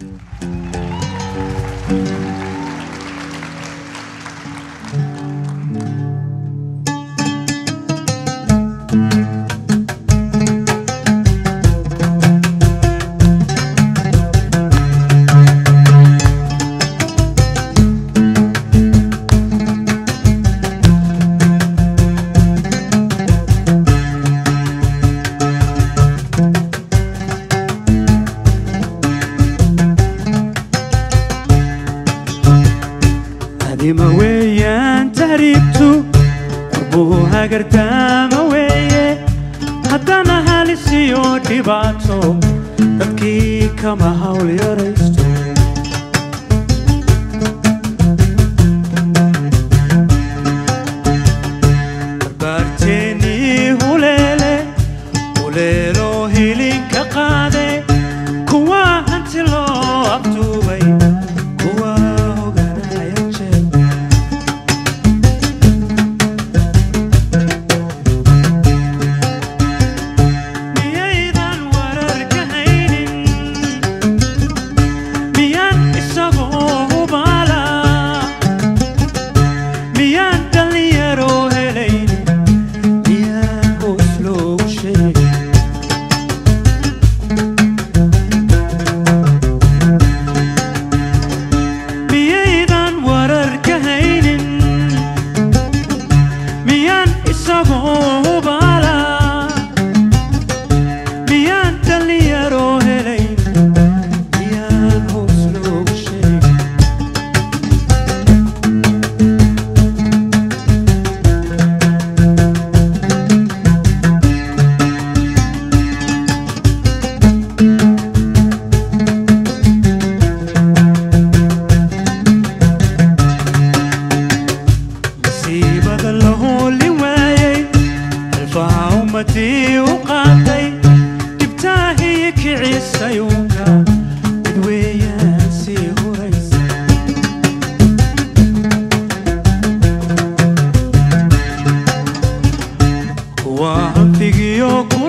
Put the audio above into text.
Música qiima weeyaan taariikhtu qurbuu hagartama weeye haddana halis iyo dhibaato dadkii kama hawl yaraysto barbaarteennii huleele huleeloo hilinka غرفتي وقاطي جبتها هيك عيسى بدوية نسي وافق يوكو